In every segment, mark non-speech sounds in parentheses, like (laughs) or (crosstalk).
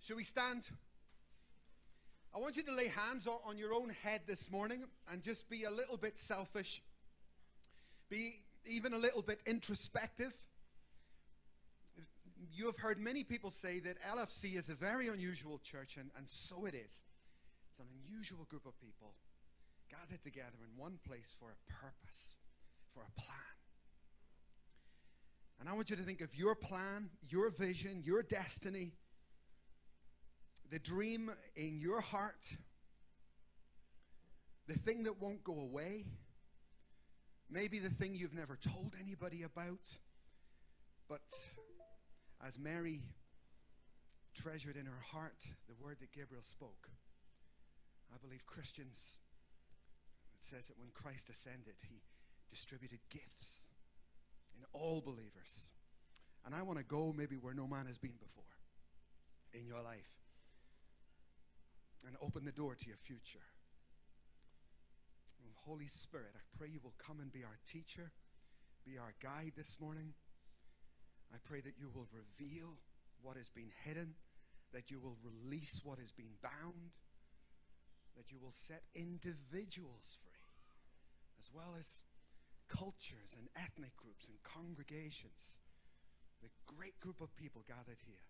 Shall we stand? I want you to lay hands on, your own head this morning and just be a little bit selfish. Be even a little bit introspective. You have heard many people say that LFC is a very unusual church, and, and so it is. It's an unusual group of people gathered together in one place for a purpose, for a plan. And I want you to think of your plan, your vision, your destiny, the dream in your heart, the thing that won't go away, maybe the thing you've never told anybody about. But as Mary treasured in her heart the word that Gabriel spoke, I believe Christians, it says that when Christ ascended, he distributed gifts in all believers. And I want to go maybe where no man has been before in your life and open the door to your future. Holy Spirit, I pray you will come and be our teacher, be our guide this morning. I pray that you will reveal what has been hidden, that you will release what has been bound, that you will set individuals free, as well as cultures and ethnic groups and congregations. The great group of people gathered here.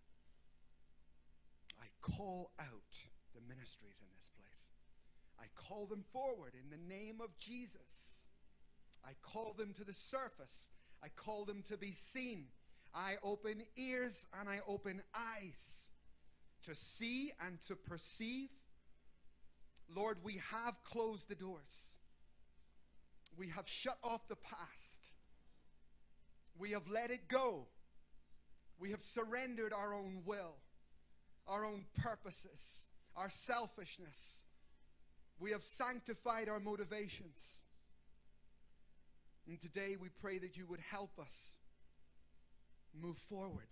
I call out the ministries in this place. I call them forward in the name of Jesus. I call them to the surface. I call them to be seen. I open ears and I open eyes to see and to perceive. Lord, we have closed the doors. We have shut off the past. We have let it go. We have surrendered our own will, our own purposes, our selfishness. We have sanctified our motivations. And today we pray that you would help us move forward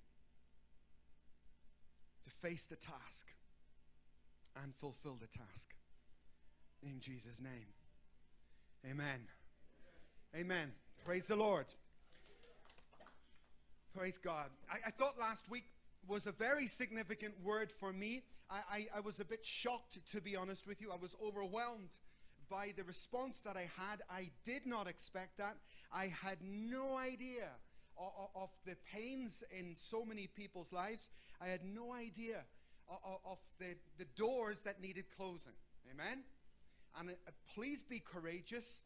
to face the task and fulfill the task. In Jesus' name. Amen. Amen. Praise the Lord. Praise God. I, I, thought last week was a very significant word for me. I, I, I was a bit shocked, to be honest with you. I was overwhelmed by the response that I had. I did not expect that. I had no idea of, of the pains in so many people's lives. I had no idea of, of the, the doors that needed closing. Amen? And uh, please be courageous.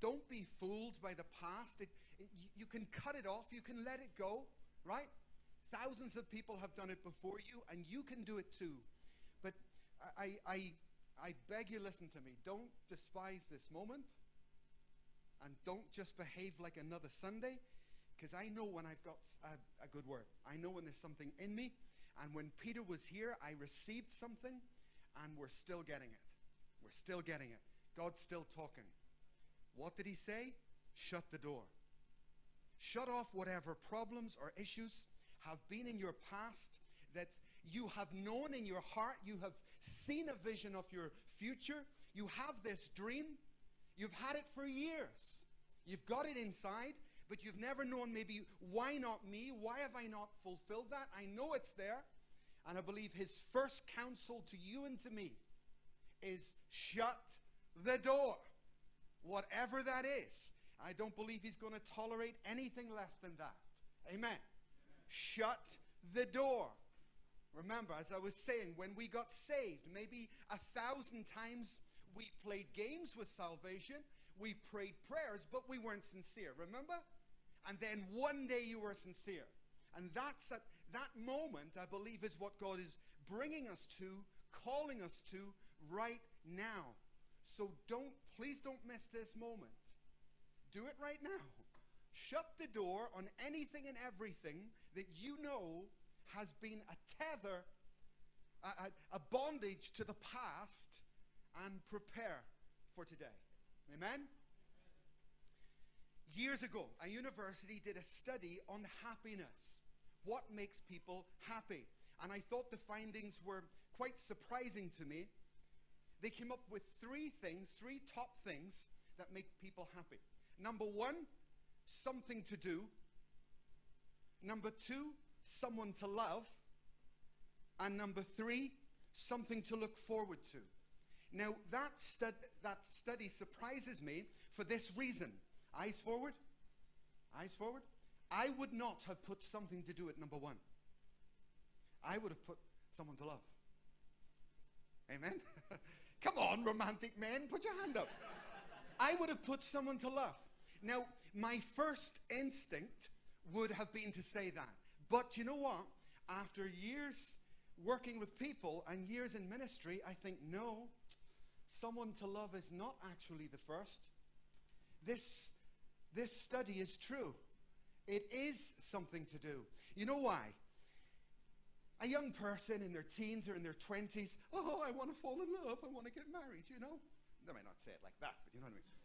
Don't be fooled by the past. It, it, you can cut it off, you can let it go, right? Thousands of people have done it before you, and you can do it too. But I, I, I beg you, listen to me. Don't despise this moment, and don't just behave like another Sunday, because I know when I've got a, a good word. I know when there's something in me. And when Peter was here, I received something, and we're still getting it. We're still getting it. God's still talking. What did he say? Shut the door. Shut off whatever problems or issues have been in your past that you have known in your heart. You have seen a vision of your future. You have this dream. You've had it for years. You've got it inside, but you've never known maybe why not me? Why have I not fulfilled that? I know it's there. And I believe his first counsel to you and to me is shut the door. Whatever that is. I don't believe he's going to tolerate anything less than that. Amen shut the door. Remember, as I was saying, when we got saved, maybe a thousand times we played games with salvation, we prayed prayers, but we weren't sincere. Remember? And then one day you were sincere. And that's at that moment, I believe, is what God is bringing us to, calling us to right now. So don't, please don't miss this moment. Do it right now. Shut the door on anything and everything that you know has been a tether, a, a, bondage to the past, and prepare for today. Amen? Years ago, a university did a study on happiness. What makes people happy? And I thought the findings were quite surprising to me. They came up with three things, three top things that make people happy. Number one, something to do. Number two, someone to love. And number three, something to look forward to. Now, that, that study surprises me for this reason. Eyes forward. Eyes forward. I would not have put something to do at number one. I would have put someone to love. Amen? (laughs) Come on, romantic men, put your hand up. I would have put someone to love. Now, my first instinct would have been to say that. But you know what? After years working with people and years in ministry, I think no, someone to love is not actually the first. This, this study is true. It is something to do. You know why? A young person in their teens or in their 20s, oh, I want to fall in love, I want to get married, you know? They might not say it like that, but you know what I mean.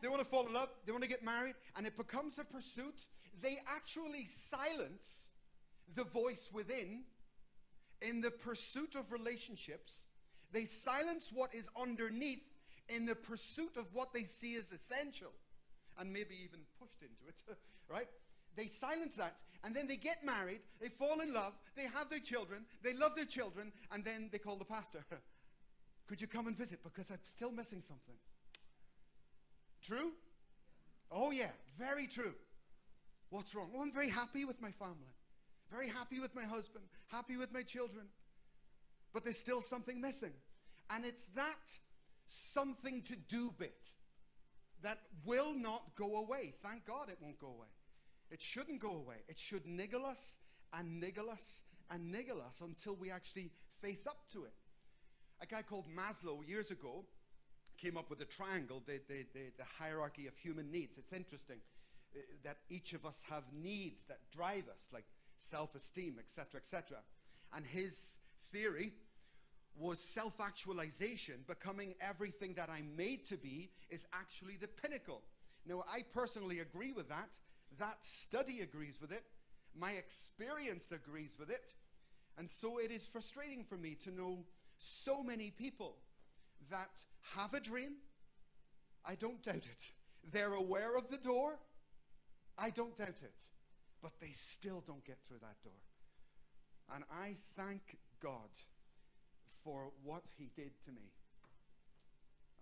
They want to fall in love, they want to get married, and it becomes a pursuit. They actually silence the voice within in the pursuit of relationships. They silence what is underneath in the pursuit of what they see as essential and maybe even pushed into it, (laughs) right? They silence that, and then they get married, they fall in love, they have their children, they love their children, and then they call the pastor. (laughs) Could you come and visit? Because I'm still missing something. True? Oh, yeah, very true. What's wrong? Oh, I'm very happy with my family, very happy with my husband, happy with my children. But there's still something missing. And it's that something to do bit that will not go away. Thank God it won't go away. It shouldn't go away. It should niggle us and niggle us and niggle us until we actually face up to it. A guy called Maslow years ago came up with a triangle, the, the, the, the hierarchy of human needs. It's interesting uh, that each of us have needs that drive us, like self-esteem, etc., etc. And his theory was self-actualization, becoming everything that I'm made to be, is actually the pinnacle. Now, I personally agree with that. That study agrees with it. My experience agrees with it. And so it is frustrating for me to know so many people that have a dream. I don't doubt it. They're aware of the door. I don't doubt it. But they still don't get through that door. And I thank God for what He did to me.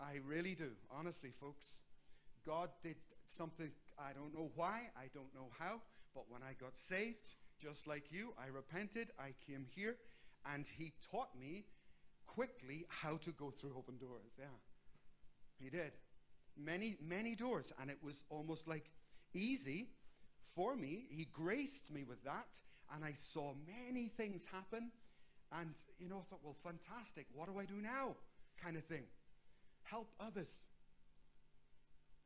I really do. Honestly, folks. God did something, I don't know why, I don't know how, but when I got saved, just like you, I repented, I came here, and He taught me quickly how to go through open doors. Yeah. He did. Many, many doors. And it was almost like easy for me. He graced me with that. And I saw many things happen. And, you know, I thought, well, fantastic. What do I do now? Kind of thing. Help others.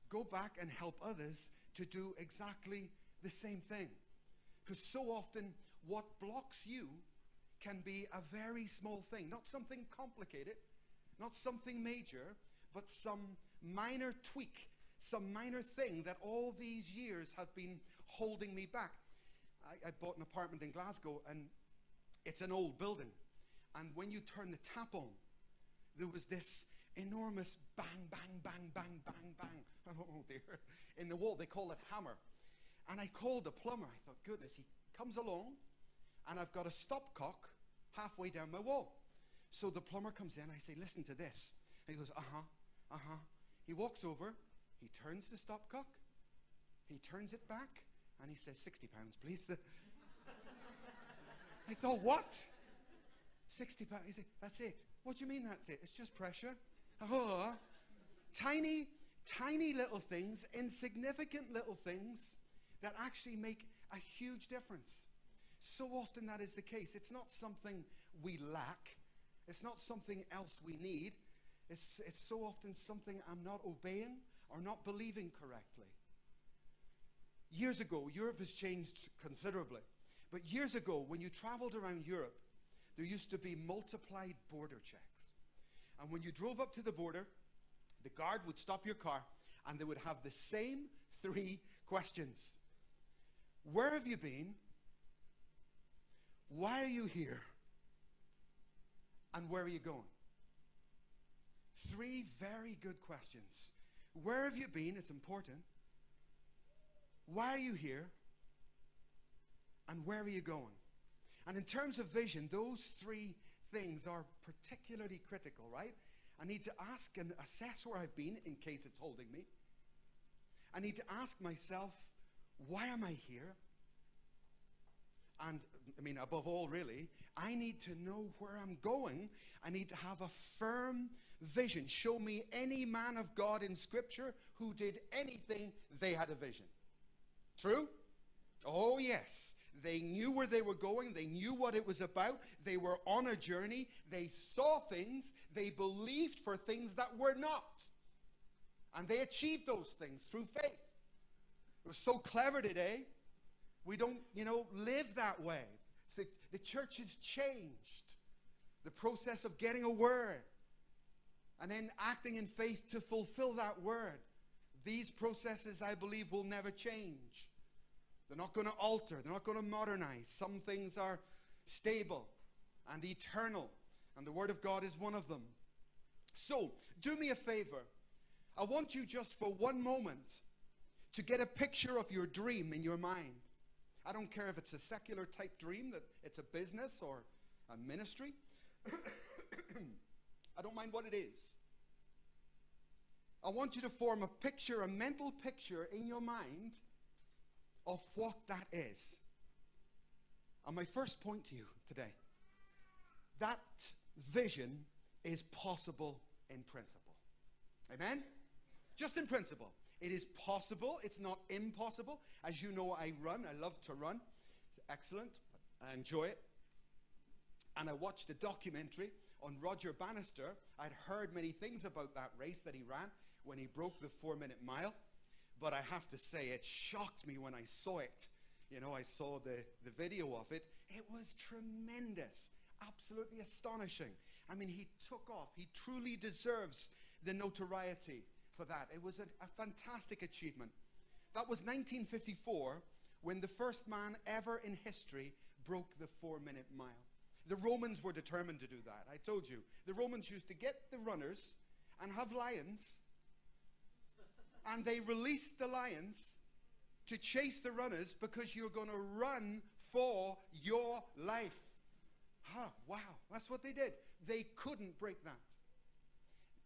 Go back and help others to do exactly the same thing. Because so often, what blocks you can be a very small thing, not something complicated, not something major, but some minor tweak, some minor thing that all these years have been holding me back. I, I bought an apartment in Glasgow and it's an old building. And when you turn the tap on, there was this enormous bang, bang, bang, bang, bang, bang. (laughs) Oh dear. In the wall, they call it hammer. And I called the plumber. I thought, goodness, he comes along and I've got a stopcock halfway down my wall. So the plumber comes in. I say, listen to this. And he goes, uh huh, uh huh. He walks over, he turns the stopcock, he turns it back, and he says, 60 pounds, please. (laughs) I thought, what? 60 pounds. He said, that's it. What do you mean that's it? It's just pressure. Oh, tiny, tiny little things, insignificant little things that actually make a huge difference. So often that is the case. It's not something we lack, it's not something else we need. It's, it's so often something I'm not obeying or not believing correctly. Years ago, Europe has changed considerably. But years ago, when you traveled around Europe, there used to be multiplied border checks. And when you drove up to the border, the guard would stop your car and they would have the same three questions Where have you been? Why are you here? And where are you going? Three very good questions. Where have you been? It's important. Why are you here? And where are you going? And in terms of vision, those three things are particularly critical, right? I need to ask and assess where I've been in case it's holding me. I need to ask myself, why am I here? And I mean, above all, really, I need to know where I'm going. I need to have a firm vision. Show me any man of God in Scripture who did anything, they had a vision. True? Oh, yes. They knew where they were going. They knew what it was about. They were on a journey. They saw things. They believed for things that were not. And they achieved those things through faith. It was so clever today. We don't, you know, live that way. So the church has changed. The process of getting a word and then acting in faith to fulfill that word. These processes, I believe, will never change. They're not going to alter, they're not going to modernize. Some things are stable and eternal, and the Word of God is one of them. So, do me a favor. I want you just for one moment to get a picture of your dream in your mind. I don't care if it's a secular type dream, that it's a business or a ministry. (coughs) I don't mind what it is. I want you to form a picture, a mental picture in your mind of what that is. And my first point to you today that vision is possible in principle. Amen? Just in principle. It is possible, it's not impossible. As you know, I run, I love to run. It's excellent, I enjoy it. And I watched a documentary on Roger Bannister. I'd heard many things about that race that he ran when he broke the four minute mile. But I have to say, it shocked me when I saw it. You know, I saw the, the video of it. It was tremendous, absolutely astonishing. I mean, he took off. He truly deserves the notoriety for that. It was a, a fantastic achievement. That was 1954 when the first man ever in history broke the four minute mile. The Romans were determined to do that. I told you. The Romans used to get the runners and have lions and they released the lions to chase the runners because you're going to run for your life. Wow, that's what they did. They couldn't break that.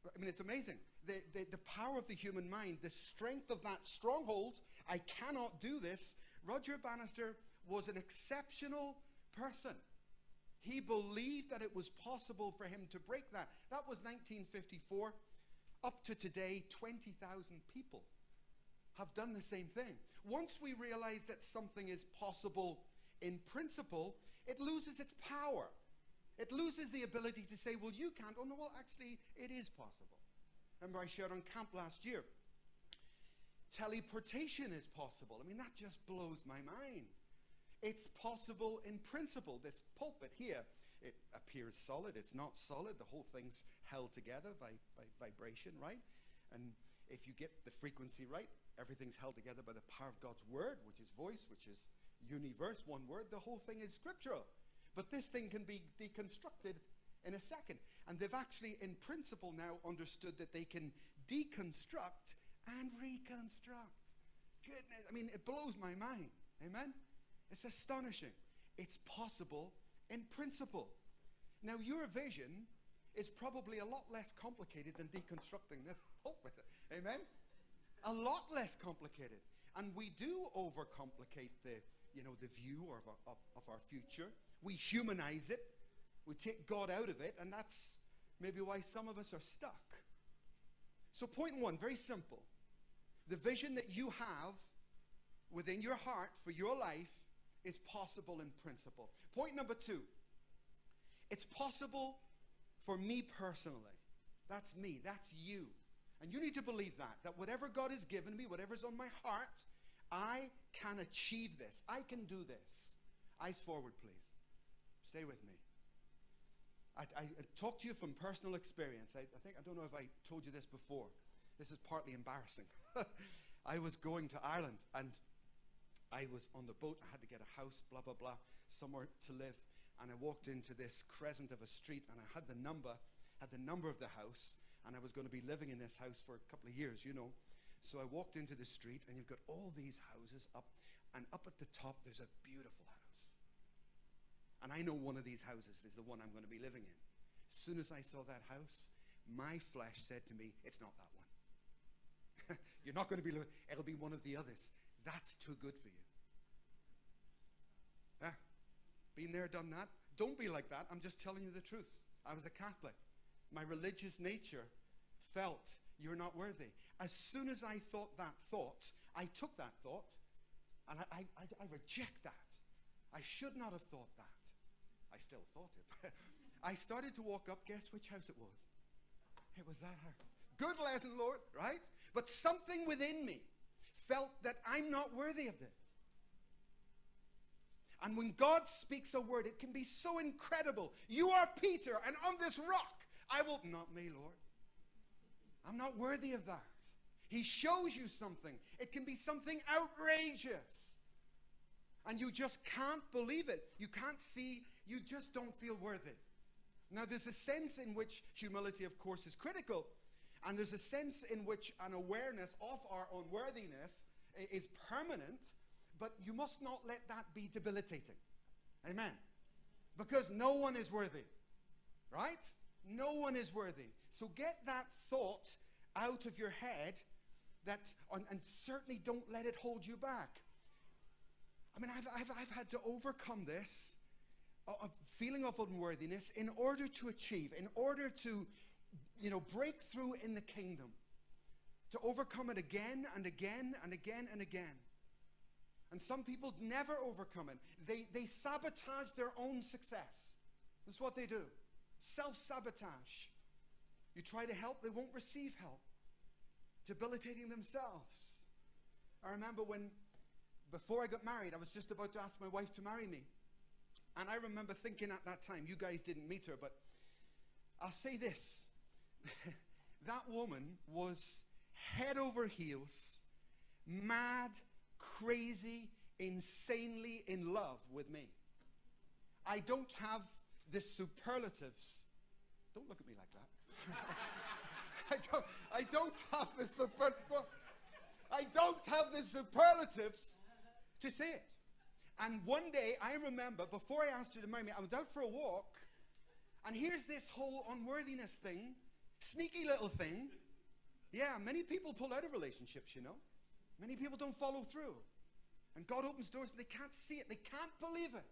I mean, it's amazing. The, the, the power of the human mind, the strength of that stronghold. I cannot do this. Roger Bannister was an exceptional person. He believed that it was possible for him to break that. That was 1954. Up to today, 20,000 people have done the same thing. Once we realize that something is possible in principle, it loses its power. It loses the ability to say, well, you can't. Oh, no, well, actually, it is possible. Remember, I shared on camp last year. Teleportation is possible. I mean, that just blows my mind. It's possible in principle. This pulpit here it appears solid. It's not solid. The whole thing's held together by, by vibration, right? And if you get the frequency right, everything's held together by the power of God's word, which is voice, which is universe, one word. The whole thing is scriptural. But this thing can be deconstructed in a second. And they've actually, in principle, now understood that they can deconstruct and reconstruct. Goodness, I mean, it blows my mind. Amen? It's astonishing. It's possible in principle. Now, your vision is probably a lot less complicated than deconstructing this (laughs) pulpit. Amen? A lot less complicated. And we do overcomplicate the, you know, the view of our, of, of our future. We humanize it. We take God out of it. And that's maybe why some of us are stuck. So, point one, very simple. The vision that you have within your heart for your life is possible in principle. Point number two it's possible for me personally. That's me, that's you. And you need to believe that, that whatever God has given me, whatever's on my heart, I can achieve this. I can do this. Eyes forward, please. Stay with me. I, I, talk to you from personal experience. I, I think, I don't know if I told you this before. This is partly embarrassing. (laughs) I was going to Ireland and I was on the boat. I had to get a house, blah, blah, blah, somewhere to live. And I walked into this crescent of a street and I had the number, had the number of the house. And I was going to be living in this house for a couple of years, you know. So I walked into the street and you've got all these houses up. And up at the top, there's a beautiful. And I know one of these houses is the one I'm going to be living in. As soon as I saw that house, my flesh said to me, It's not that one. (laughs) You're not going to be, li- it'll be one of the others. That's too good for you. Yeah. Been there, done that. Don't be like that. I'm just telling you the truth. I was a Catholic. My religious nature felt you're not worthy. As soon as I thought that thought, I took that thought and I, I, I reject that. I should not have thought that. Still thought it. (laughs) I started to walk up. Guess which house it was? It was that house. Good lesson, Lord, right? But something within me felt that I'm not worthy of this. And when God speaks a word, it can be so incredible. You are Peter, and on this rock I will. Not me, Lord. I'm not worthy of that. He shows you something. It can be something outrageous. And you just can't believe it. You can't see, you just don't feel worthy. Now, there's a sense in which humility, of course, is critical. And there's a sense in which an awareness of our unworthiness is permanent, but you must not let that be debilitating. Amen. Because no one is worthy, right? No one is worthy. So get that thought out of your head that, and, certainly don't let it hold you back. I mean, I've, I've, I've had to overcome this a, a feeling of unworthiness in order to achieve, in order to, you know, break through in the kingdom, to overcome it again and again and again and again. And some people never overcome it. They, they sabotage their own success. That's what they do self sabotage. You try to help, they won't receive help, debilitating themselves. I remember when, before I got married, I was just about to ask my wife to marry me. And I remember thinking at that time, you guys didn't meet her, but I'll say this (laughs) that woman was head over heels, mad, crazy, insanely in love with me. I don't have the superlatives. Don't look at me like that. (laughs) I don't, I don't have the super, I don't have the superlatives to say it. And one day, I remember, before I asked her to marry me, I was out for a walk, and here's this whole unworthiness thing, sneaky little thing. Yeah, many people pull out of relationships, you know. Many people don't follow through. And God opens doors and they can't see it, they can't believe it.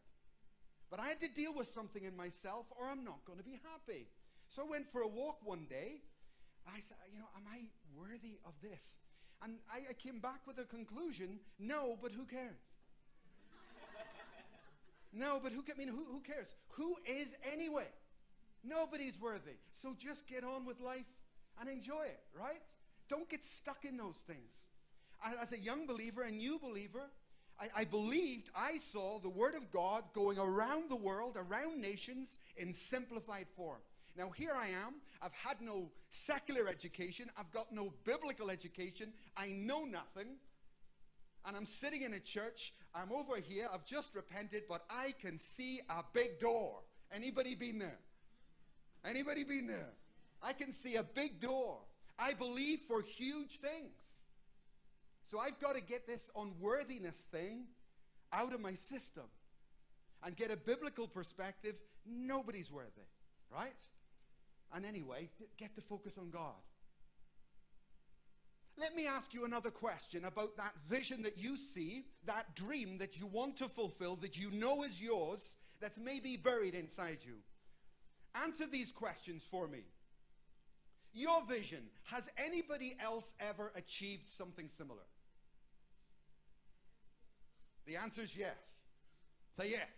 But I had to deal with something in myself, or I'm not going to be happy. So I went for a walk one day. I said, you know, am I worthy of this? And I, I came back with a conclusion no, but who cares? no, but who, I mean, who, who cares? Who is anyway? Nobody's worthy. So just get on with life and enjoy it, right? Don't get stuck in those things. As a young believer, a new believer, I, I, believed I saw the Word of God going around the world, around nations, in simplified form. Now, here I am. I've had no secular education. I've got no biblical education. I know nothing. And I'm sitting in a church. I'm over here. I've just repented, but I can see a big door. Anybody been there? Anybody been there? I can see a big door. I believe for huge things. So I've got to get this unworthiness thing out of my system and get a biblical perspective. Nobody's worthy, right? And anyway, get the focus on God. Let me ask you another question about that vision that you see, that dream that you want to fulfill, that you know is yours, that's maybe buried inside you. Answer these questions for me. Your vision, has anybody else ever achieved something similar? The answer is yes. Say yes.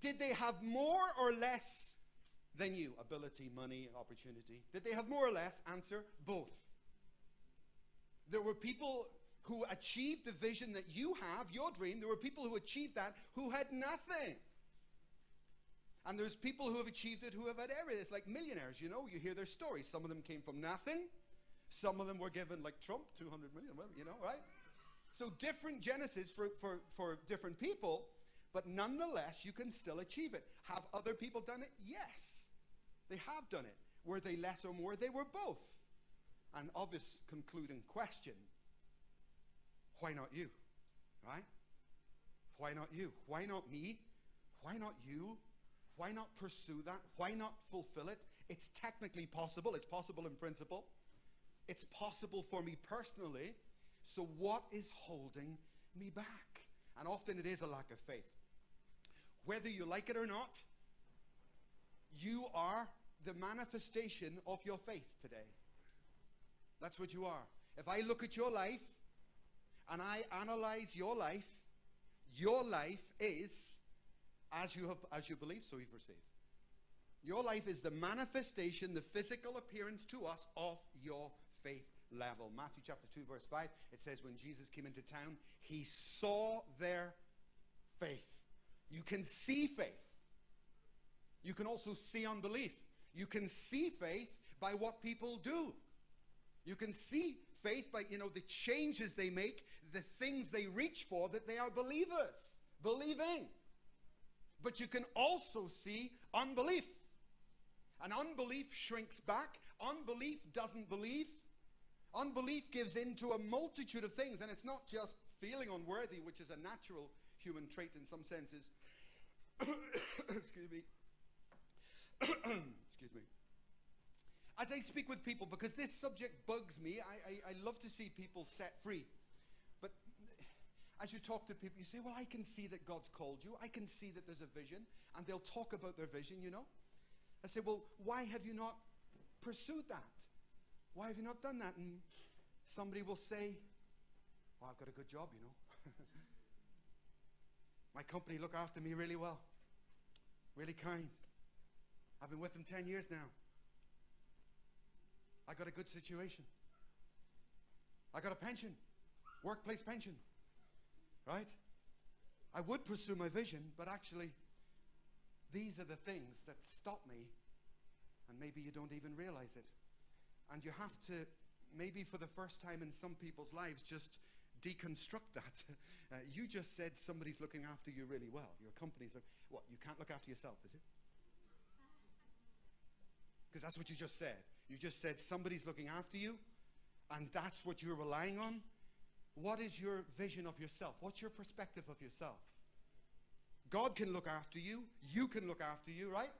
Did they have more or less than you? Ability, money, opportunity. Did they have more or less? Answer both. There were people who achieved the vision that you have, your dream. There were people who achieved that who had nothing. And there's people who have achieved it who have had everything. It's like millionaires, you know, you hear their stories. Some of them came from nothing. Some of them were given, like Trump, 200 million, well, you know, right? So different genesis for, for, for different people, but nonetheless, you can still achieve it. Have other people done it? Yes. They have done it. Were they less or more? They were both. An obvious concluding question why not you? Right? Why not you? Why not me? why not you? Why not pursue that? Why not fulfill it? It's technically possible. It's possible in principle. It's possible for me personally. So, what is holding me back? And often it is a lack of faith. Whether you like it or not, you are the manifestation of your faith today. That's what you are. If I look at your life and I analyze your life, your life is as you have as you believe, so you've received. Your life is the manifestation, the physical appearance to us of your faith level. Matthew chapter 2, verse 5, it says, When Jesus came into town, he saw their faith. You can see faith. You can also see unbelief. You can see faith by what people do. You can see faith by, you know, the changes they make, the things they reach for, that they are believers, believing. But you can also see unbelief. And unbelief shrinks back. Unbelief doesn't believe. Unbelief gives in to a multitude of things, and it's not just feeling unworthy, which is a natural human trait in some senses. (coughs) Excuse me. (coughs) Excuse me. As I speak with people, because this subject bugs me, I, I, I love to see people set free. But as you talk to people, you say, Well, I can see that God's called you. I can see that there's a vision. And they'll talk about their vision, you know. I say, Well, why have you not pursued that? Why have you not done that? And somebody will say, Oh, I've got a good job, you know. (laughs) My company look after me really well, really kind. I've been with them 10 years now. I got a good situation. I got a pension, workplace pension, right? I would pursue my vision, but actually, these are the things that stop me, and maybe you don't even realize it. And you have to, maybe for the first time in some people's lives, just deconstruct that. (laughs) Uh, you just said somebody's looking after you really well. Your company's like, what? You can't look after yourself, is it? Because that's what you just said. You just said somebody's looking after you, and that's what you're relying on. What is your vision of yourself? What's your perspective of yourself? God can look after you. You can look after you, right?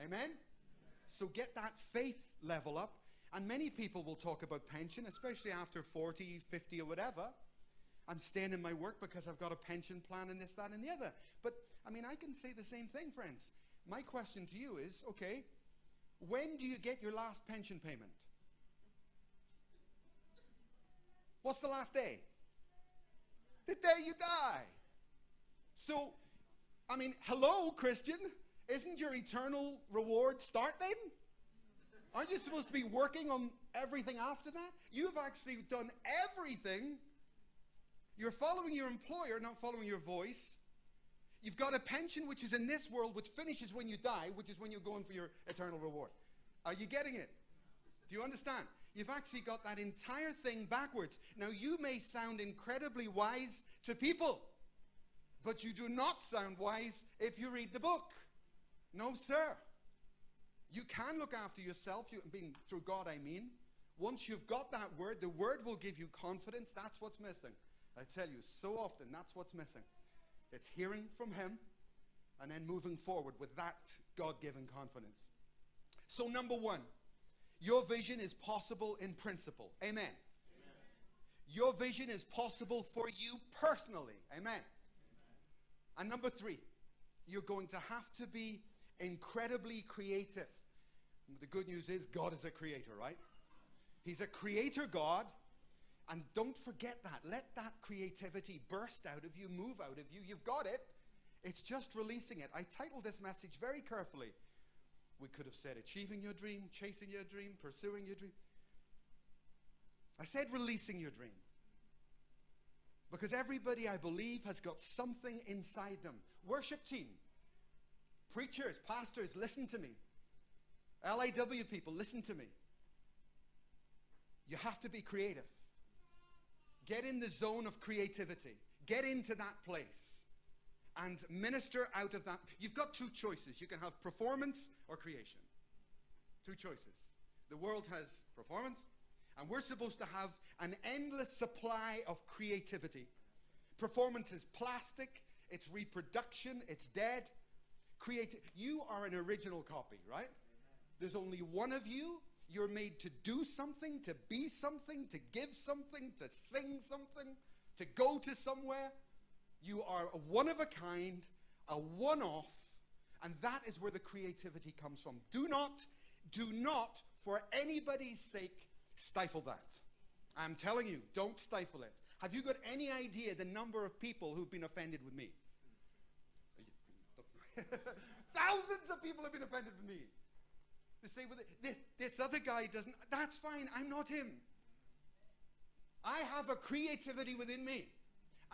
Amen? So get that faith level up. And many people will talk about pension, especially after 40, 50, or whatever. I'm staying in my work because I've got a pension plan and this, that, and the other. But, I mean, I can say the same thing, friends. My question to you is okay, when do you get your last pension payment? What's the last day? The day you die. So, I mean, hello, Christian. Isn't your eternal reward start then? Aren't you supposed to be working on everything after that? You've actually done everything. You're following your employer, not following your voice. You've got a pension which is in this world, which finishes when you die, which is when you're going for your eternal reward. Are you getting it? Do you understand? You've actually got that entire thing backwards. Now, you may sound incredibly wise to people, but you do not sound wise if you read the book. No, sir. You can look after yourself, you, being through God, I mean. Once you've got that word, the word will give you confidence. That's what's missing. I tell you, so often that's what's missing. It's hearing from Him and then moving forward with that God given confidence. So, number one, your vision is possible in principle. Amen. Amen. Your vision is possible for you personally. Amen. Amen. And number three, you're going to have to be incredibly creative. The good news is God is a creator, right? He's a creator God. And don't forget that. Let that creativity burst out of you, move out of you. You've got it. It's just releasing it. I titled this message very carefully. We could have said achieving your dream, chasing your dream, pursuing your dream. I said releasing your dream. Because everybody, I believe, has got something inside them. Worship team, preachers, pastors, listen to me. LAW people, listen to me. You have to be creative. Get in the zone of creativity. Get into that place and minister out of that. You've got two choices. You can have performance or creation. Two choices. The world has performance, and we're supposed to have an endless supply of creativity. Performance is plastic, it's reproduction, it's dead. Create you are an original copy, right? There's only one of you. You're made to do something, to be something, to give something, to sing something, to go to somewhere. You are a one of a kind, a one off, and that is where the creativity comes from. Do not, do not, for anybody's sake, stifle that. I'm telling you, don't stifle it. Have you got any idea the number of people who've been offended with me? (laughs) Thousands of people have been offended with me. They say, well, this, this other guy doesn't. That's fine. I'm not him. I have a creativity within me,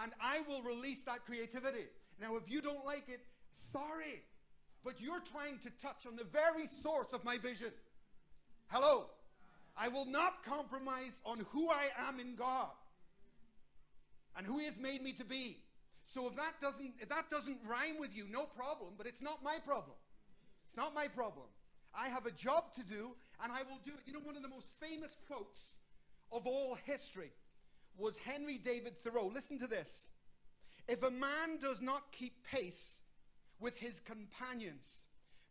and I will release that creativity. Now, if you don't like it, sorry, but you're trying to touch on the very source of my vision. Hello. I will not compromise on who I am in God and who He has made me to be. So if that doesn't if that doesn't rhyme with you, no problem, but it's not my problem. It's not my problem. I have a job to do and I will do it. You know, one of the most famous quotes of all history was Henry David Thoreau. Listen to this. If a man does not keep pace with his companions,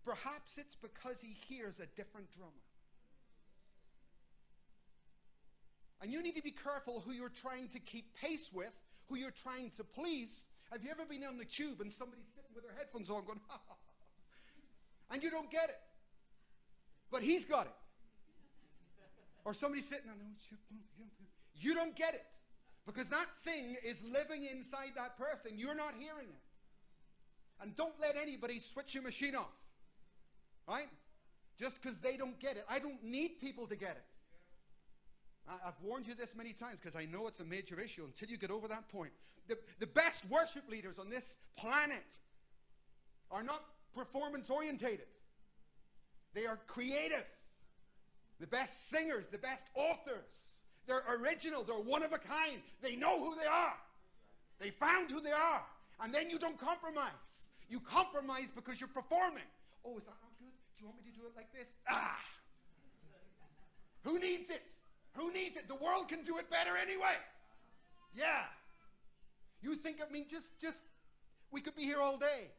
perhaps it's because he hears a different drummer. And you need to be careful who you're trying to keep pace with, who you're trying to please. Have you ever been on the tube and somebody's sitting with their headphones on going, (laughs) and you don't get it? But he's got it. Or somebody sitting on the you don't get it. Because that thing is living inside that person. You're not hearing it. And don't let anybody switch your machine off. Right? Just because they don't get it. I don't need people to get it. I, have warned you this many times because I know it's a major issue until you get over that point. The, the best worship leaders on this planet are not performance orientated, they are creative. The best singers, the best authors. They're original, they're one of a kind. They know who they are, they found who they are. And then you don't compromise. You compromise because you're performing. Oh, is that not good? Do you want me to do it like this? Ah! Who needs it? Who needs it? The world can do it better anyway. Yeah. You think, I mean, just, just, we could be here all day.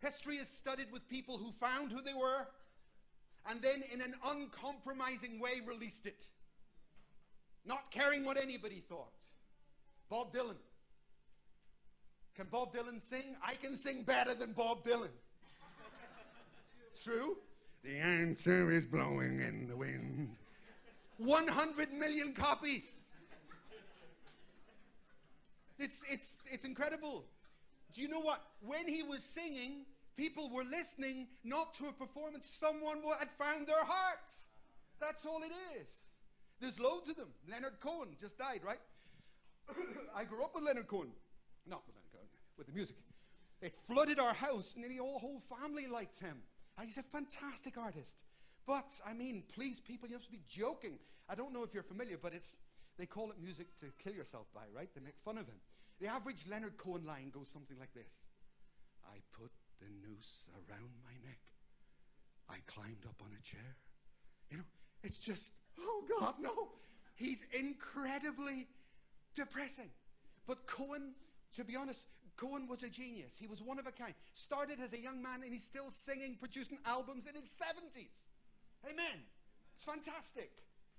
History is studied with people who found who they were and then, in an uncompromising way, released it. Not caring what anybody thought. Bob Dylan. Can Bob Dylan sing? I can sing better than Bob Dylan. (laughs) True? The answer is blowing in the wind. 100 million copies. It's, it's, it's incredible. Do you know what? When he was singing, people were listening not to a performance. Someone had found their hearts. That's all it is. There's loads of them. Leonard Cohen just died, right? (coughs) I grew up with Leonard Cohen. Not with Leonard Cohen, with the music. It flooded our house. Nearly the whole family liked him. Ah, he's a fantastic artist. But, I mean, please, people, you have to be joking. I don't know if you're familiar, but it's, they call it music to kill yourself by, right? They make fun of him. The average Leonard Cohen line goes something like this I put the noose around my neck. I climbed up on a chair. You know, it's just, oh God, no. He's incredibly depressing. But Cohen, to be honest, Cohen was a genius. He was one of a kind. Started as a young man and he's still singing, producing albums in his 70s. Amen. It's fantastic.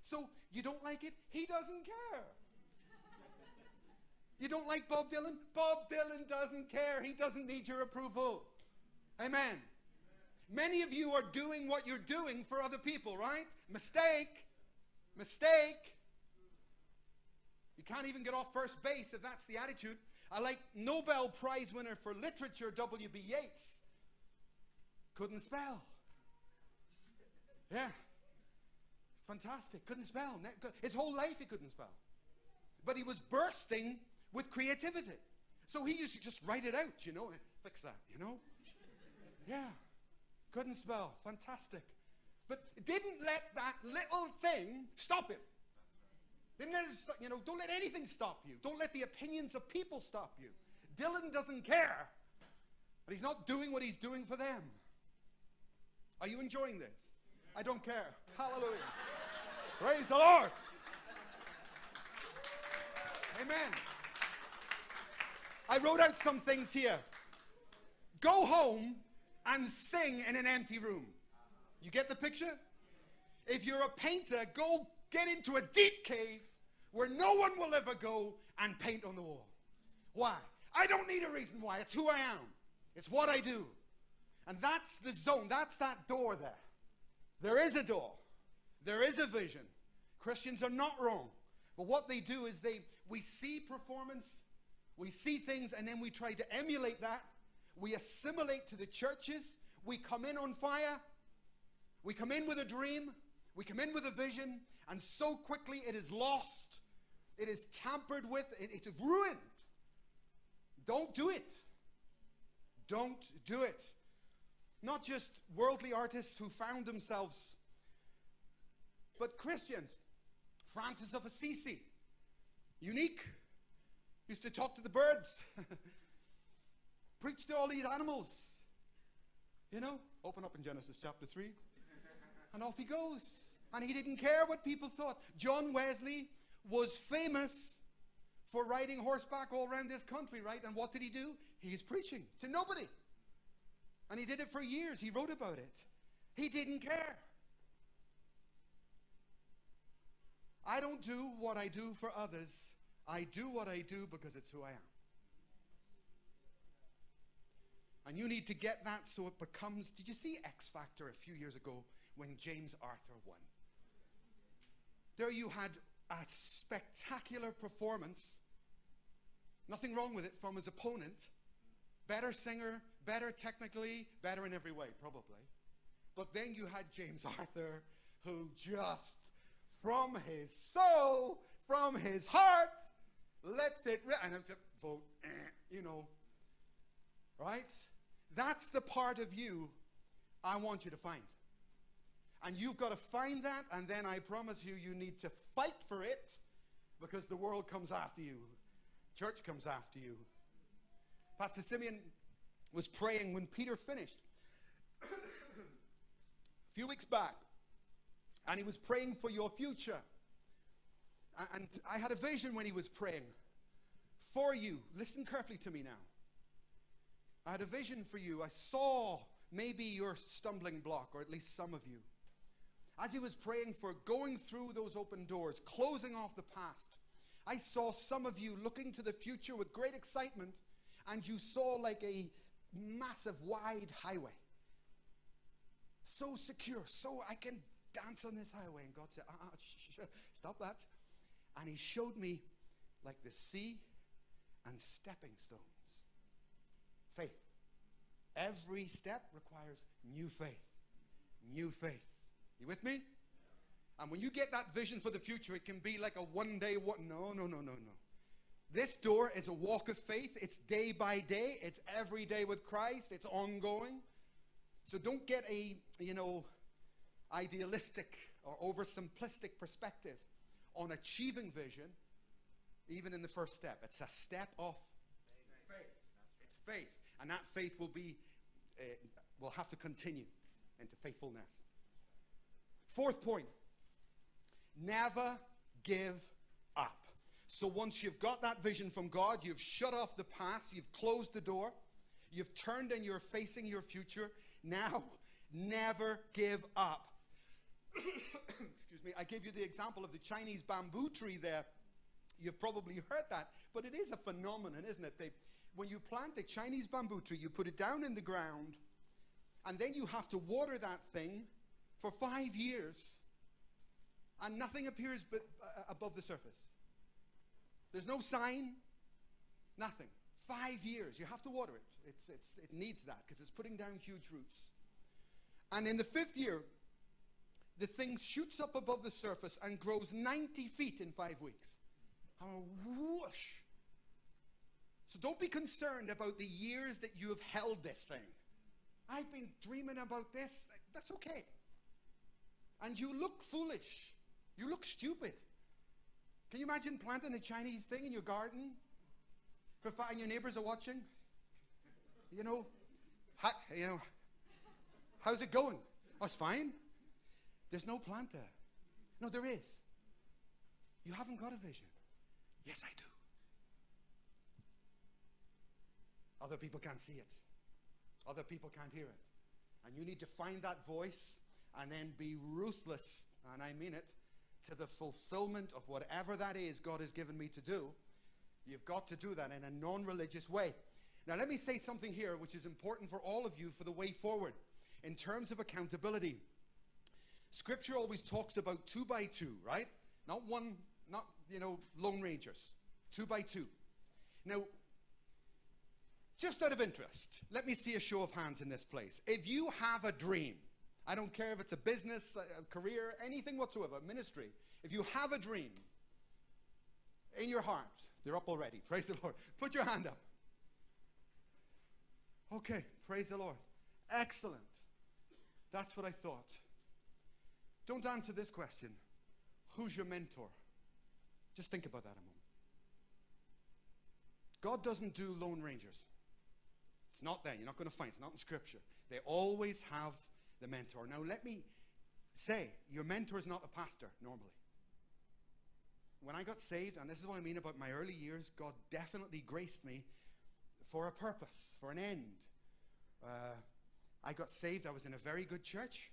So you don't like it? He doesn't care. You don't like Bob Dylan? Bob Dylan doesn't care. He doesn't need your approval. Amen. Many of you are doing what you're doing for other people, right? Mistake. Mistake. You can't even get off first base if that's the attitude. I like Nobel Prize winner for literature, W.B. Yeats. Couldn't spell. Yeah. Fantastic. Couldn't spell. His whole life he couldn't spell. But he was bursting with creativity. So he used to just write it out, you know, fix that, you know? Yeah. Couldn't spell. Fantastic. But didn't let that little thing stop him. Didn't let it you know, don't let anything stop you. Don't let the opinions of people stop you. Dylan doesn't care, but he's not doing what he's doing for them. Are you enjoying this? I don't care. Hallelujah. (laughs) Praise the Lord. Amen. I wrote out some things here. Go home and sing in an empty room. You get the picture? If you're a painter, go get into a deep cave where no one will ever go and paint on the wall. Why? I don't need a reason why. It's who I am, it's what I do. And that's the zone, that's that door there. There is a door, there is a vision. Christians are not wrong. But what they do is they we see performance, we see things, and then we try to emulate that. We assimilate to the churches. We come in on fire. We come in with a dream. We come in with a vision. And so quickly it is lost. It is tampered with. It, it's ruined. Don't do it. Don't do it. Not just worldly artists who found themselves, but Christians. Francis of Assisi, unique, used to talk to the birds, (laughs) preach to all these animals. You know, open up in Genesis chapter 3, and off he goes. And he didn't care what people thought. John Wesley was famous for riding horseback all around this country, right? And what did he do? He's preaching to nobody. And he did it for years. He wrote about it. He didn't care. I don't do what I do for others. I do what I do because it's who I am. And you need to get that so it becomes. Did you see X Factor a few years ago when James Arthur won? There you had a spectacular performance. Nothing wrong with it from his opponent. Better singer, better technically, better in every way, probably. But then you had James Arthur, who just, from his soul, from his heart, lets it, and I'm just vote, eh, you know, right? That's the part of you I want you to find. And you've got to find that, and then I promise you, you need to fight for it because the world comes after you, church comes after you. Pastor Simeon was praying when Peter finished (coughs) a few weeks back, and he was praying for your future. And I had a vision when he was praying for you. Listen carefully to me now. I had a vision for you. I saw maybe your stumbling block, or at least some of you. As he was praying for going through those open doors, closing off the past, I saw some of you looking to the future with great excitement, and you saw like a massive, wide highway. So secure, so I can dance on this highway. And God said, uh, sh- sh- Stop that. And he showed me like the sea and stepping stones. Faith. Every step requires new faith. New faith. You with me? And when you get that vision for the future, it can be like a one day what no, no, no, no, no. This door is a walk of faith. It's day by day. It's every day with Christ. It's ongoing. So don't get a, you know, idealistic or oversimplistic perspective on achieving vision, even in the first step. It's a step of faith. It's faith. And that faith will be, uh, will have to continue into faithfulness. Fourth point never give up. So once you've got that vision from God, you've shut off the past, you've closed the door, you've turned and you're facing your future. Now, never give up. (coughs) Excuse me, I gave you the example of the Chinese bamboo tree there. You've probably heard that, but it is a phenomenon, isn't it? They, when you plant a Chinese bamboo tree, you put it down in the ground, and then you have to water that thing for five years, and nothing appears but, uh, above the surface. There's no sign, nothing. Five years. You have to water it. It's, it's, it needs that because it's putting down huge roots. And in the fifth year, the thing shoots up above the surface and grows 90 feet in five weeks. And whoosh. So don't be concerned about the years that you have held this thing. I've been dreaming about this. That's okay. And you look foolish. You look stupid. Can you imagine planting a Chinese thing in your garden? For fi- and your neighbors are watching? You know, hi, you know, how's it going? It's fine. There's no plant there. No, there is. You haven't got a vision. Yes, I do. Other people can't see it. Other people can't hear it. And you need to find that voice and then be ruthless, and I mean it, to the fulfillment of whatever that is God has given me to do. You've got to do that in a non religious way. Now, let me say something here which is important for all of you for the way forward in terms of accountability. Scripture always talks about two by two, right? Not one, not, you know, Lone Rangers. Two by two. Now, just out of interest, let me see a show of hands in this place. If you have a dream, I don't care if it's a business, a career, anything whatsoever, ministry, if you have a dream in your heart, they're up already. (laughs) Praise the Lord. Put your hand up. Okay, praise the Lord. Excellent. That's what I thought. Don't answer this question Who's your mentor? Just think about that a moment. God doesn't do Lone Rangers. It's not there. You're not going to find it. It's not in Scripture. They always have the mentor. Now, let me say, your mentor is not a pastor normally. When I got saved, and this is what I mean about my early years, God definitely graced me for a purpose, for an end. Uh, I got saved. I was in a very good church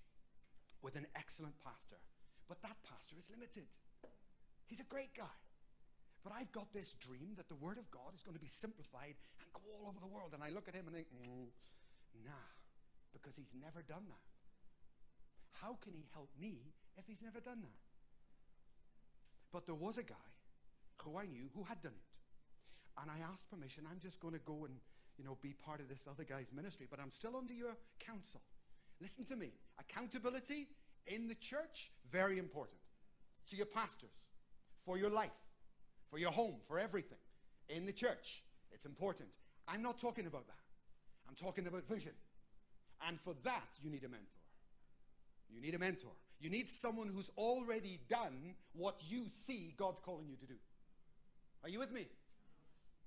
with an excellent pastor. But that pastor is limited. He's a great guy. But I've got this dream that the Word of God is going to be simplified and go all over the world. And I look at him and think, mm, nah, because he's never done that. How can he help me if he's never done that? But there was a guy who I knew who had done it. And I asked permission. I'm just going to go and, you know, be part of this other guy's ministry, but I'm still under your counsel. Listen to me. Accountability in the church, very important. To your pastors, for your life, for your home, for everything. In the church, it's important. I'm not talking about that. I'm talking about vision. And for that, you need a mentor. You need a mentor. You need someone who's already done what you see God's calling you to do. Are you with me?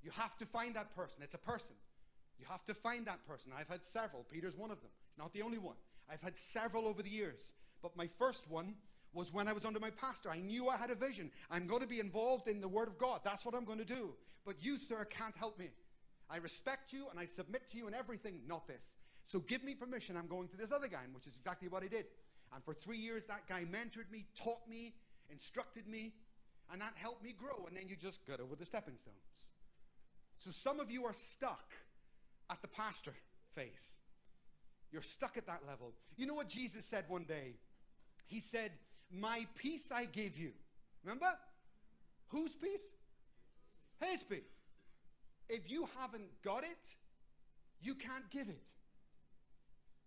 You have to find that person. It's a person. You have to find that person. I've had several. Peter's one of them. Not the only one. I've had several over the years. But my first one was when I was under my pastor. I knew I had a vision. I'm going to be involved in the Word of God. That's what I'm going to do. But you, sir, can't help me. I respect you and I submit to you in everything, not this. So give me permission. I'm going to this other guy, which is exactly what I did. And for three years, that guy mentored me, taught me, instructed me, and that helped me grow. And then you just got over the stepping stones. So some of you are stuck at the pastor phase. You're stuck at that level. You know what Jesus said one day? He said, My peace I give you. Remember? Whose peace? His peace. If you haven't got it, you can't give it.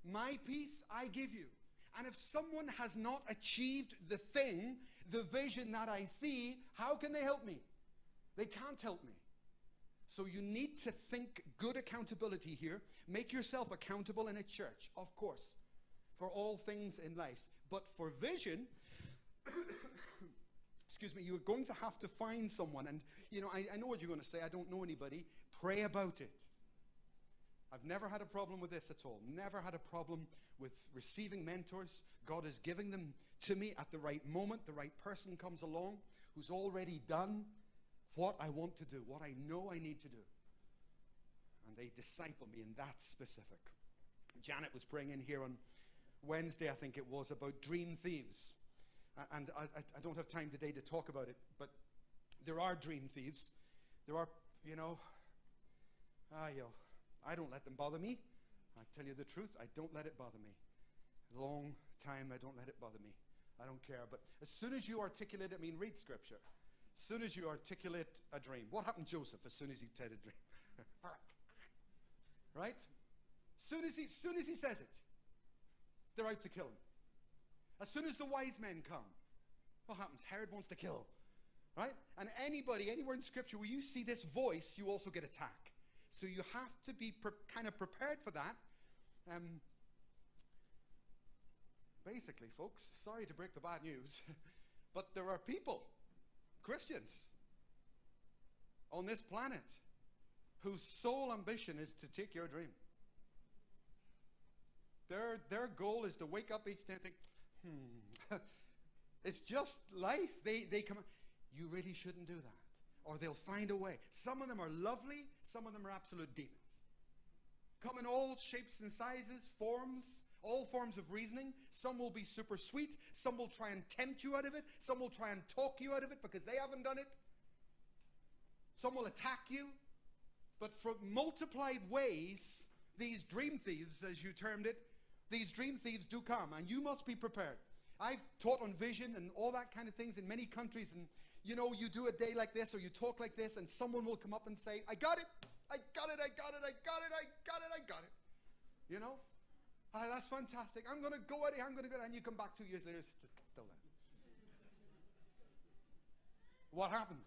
My peace I give you. And if someone has not achieved the thing, the vision that I see, how can they help me? They can't help me. So you need to think good accountability here. Make yourself accountable in a church, of course, for all things in life. But for vision, (coughs) excuse me, you're going to have to find someone. And, you know, I, I know what you're going to say. I don't know anybody. Pray about it. I've never had a problem with this at all. Never had a problem with receiving mentors. God is giving them to me at the right moment. The right person comes along who's already done what I want to do, what I know I need to do. And they disciple me in that specific. Janet was praying in here on Wednesday, I think it was, about dream thieves. And I, I, don't have time today to talk about it, but there are dream thieves. There are, you know, ah, yo, I don't let them bother me. I tell you the truth, I don't let it bother me. Long time, I don't let it bother me. I don't care. But as soon as you articulate, it, I mean, read scripture. As soon as you articulate a dream, what happened to Joseph as soon as he said a dream? (laughs) right? Soon as he, soon as he says it, they're out to kill him. As soon as the wise men come, what happens? Herod wants to kill. Right? And anybody, anywhere in Scripture where you see this voice, you also get attack. So you have to be pre- kind of prepared for that. Um, basically, folks, sorry to break the bad news, (laughs) but there are people, Christians, on this planet whose sole ambition is to take your dream. Their, their goal is to wake up each day and think, hmm, (laughs) it's just life. They, they come, you really shouldn't do that. Or they'll find a way. Some of them are lovely, some of them are absolute demons. come in all shapes and sizes, forms, all forms of reasoning. Some will be super sweet. Some will try and tempt you out of it. Some will try and talk you out of it because they haven't done it. Some will attack you. But from multiplied ways, these dream thieves, as you termed it, these dream thieves do come, and you must be prepared. I've taught on vision and all that kind of things in many countries, and you know, you do a day like this or you talk like this, and someone will come up and say, I got it, I got it, I got it, I got it, I got it, I got it. You know? Ah, that's fantastic. I'm going to go here, I'm going to go, and you come back two years later, it's just still there. What happened?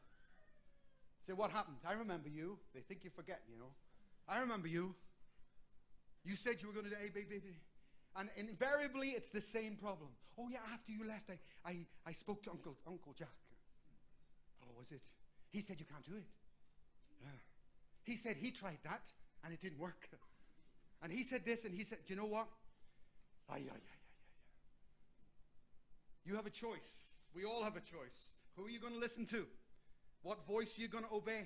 Say, what happened? I remember you. They think you forget, you know. I remember you. You said you were going to do A, B, B, B. And invariably, it's the same problem. Oh, yeah, after you left, I, I, I spoke to Uncle, Uncle Jack. Oh, was it? He said you can't do it. Yeah. He said he tried that, and it didn't work. (laughs) And he said this, and he said, do you know what? Ay, ay, ay, ay, ay. You have a choice. We all have a choice. Who are you going to listen to? What voice are you going to obey?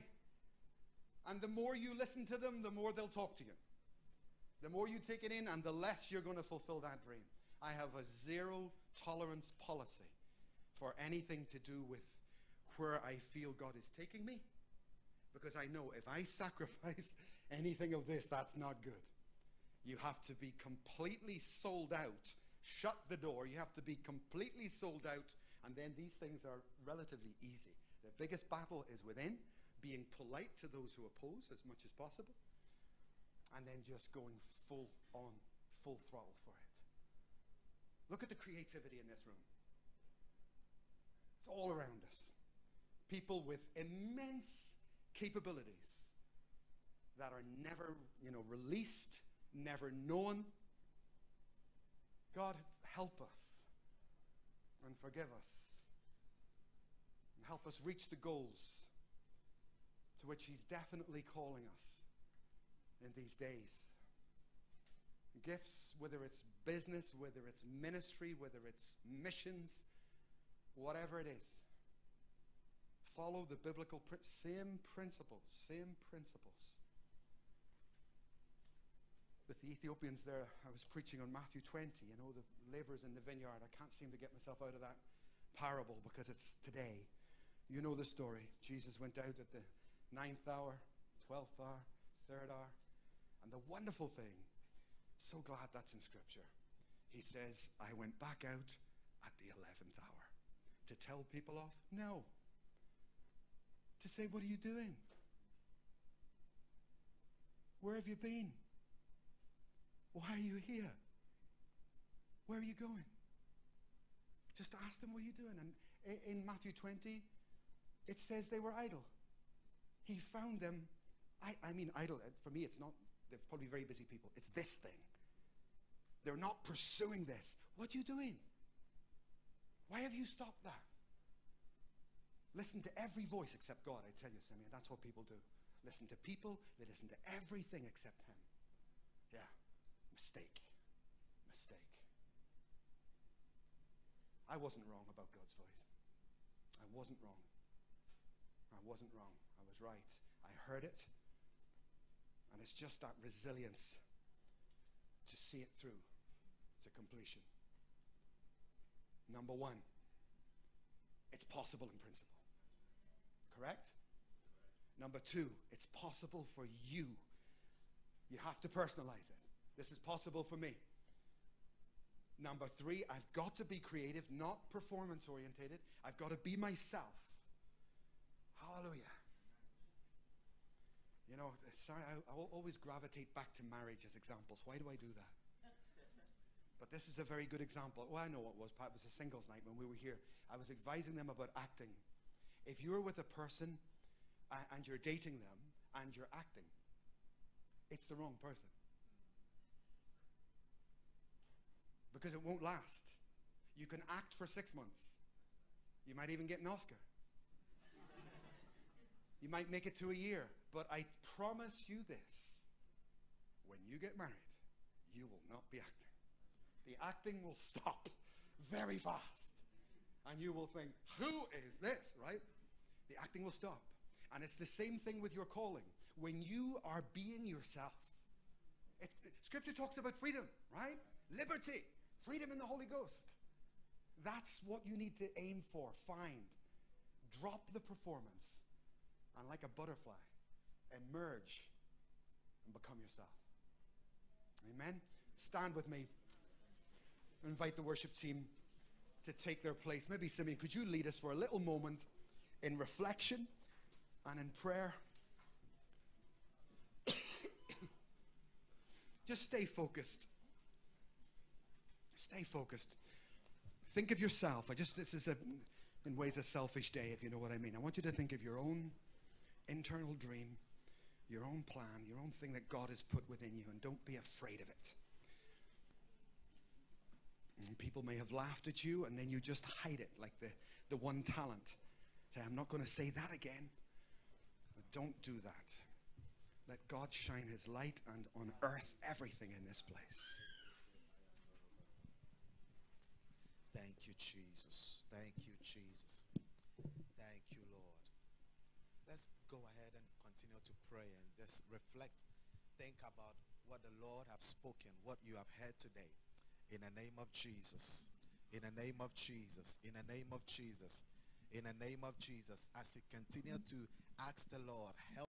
And the more you listen to them, the more they'll talk to you. The more you take it in, and the less you're going to fulfill that dream. I have a zero tolerance policy for anything to do with where I feel God is taking me. Because I know if I (laughs) sacrifice anything of this, that's not good. You have to be completely sold out. Shut the door. You have to be completely sold out. And then these things are relatively easy. The biggest battle is within, being polite to those who oppose as much as possible and then just going full on, full throttle for it. Look at the creativity in this room. It's all around us. People with immense capabilities that are never, you know, released, never known. God, help us and forgive us. And help us reach the goals to which He's definitely calling us in these days. Gifts, whether it's business, whether it's ministry, whether it's missions, whatever it is. Follow the biblical pr- same principles, same principles. With the Ethiopians there, I was preaching on Matthew 20, you know, the laborers in the vineyard. I can't seem to get myself out of that parable because it's today. You know the story. Jesus went out at the ninth hour, twelfth hour, third hour. And the wonderful thing, so glad that's in Scripture, he says, I went back out at the 11th hour. To tell people off? No. To say, What are you doing? Where have you been? Why are you here? Where are you going? Just ask them what you're you doing. And in Matthew 20, it says they were idle. He found them. I, I mean, idle, uh, for me, it's not they're probably very busy people. It's this thing. They're not pursuing this. What are you doing? Why have you stopped that? Listen to every voice except God, I tell you, Simeon. That's what people do. Listen to people, they listen to everything except Him. Yeah. Mistake. Mistake. I wasn't wrong about God's voice. I wasn't wrong. I wasn't wrong. I was right. I heard it. And it's just that resilience to see it through to completion. Number one, it's possible in principle. Correct? Number two, it's possible for you. You have to personalize it. This is possible for me. Number three, I've got to be creative, not performance orientated. I've got to be myself. Hallelujah. You know, sorry, I, I always gravitate back to marriage as examples. Why do I do that? (laughs) But this is a very good example. Well, I know what it was. It was a singles night when we were here. I was advising them about acting. If you're with a person and you're dating them and you're acting, it's the wrong person. Because it won't last. You can act for six months. You might even get an Oscar. (laughs) you might make it to a year. But I promise you this when you get married, you will not be acting. The acting will stop very fast. And you will think, who is this, right? The acting will stop. And it's the same thing with your calling. When you are being yourself, It's, scripture talks about freedom, right? Liberty, freedom in the Holy Ghost. That's what you need to aim for, find. Drop the performance, and like a butterfly, emerge and become yourself. Amen. Stand with me. Invite the worship team to take their place. Maybe Simeon, could you lead us for a little moment in reflection and in prayer? (coughs) Just stay focused. Stay focused. Think of yourself. I just this is a in ways a selfish day, if you know what I mean. I want you to think of your own internal dream, your own plan, your own thing that God has put within you, and don't be afraid of it. And people may have laughed at you, and then you just hide it like the, the one talent. Say, I'm not going to say that again. But don't do that. Let God shine his light and unearth everything in this place. Thank you, Jesus. Thank you, Jesus. Thank you, Lord. Let's go ahead and continue to pray and just reflect. Think about what the Lord have spoken, what you have heard today. In the name of Jesus. In the name of Jesus. In the name of Jesus. In the name of Jesus. As you continue to ask the Lord, help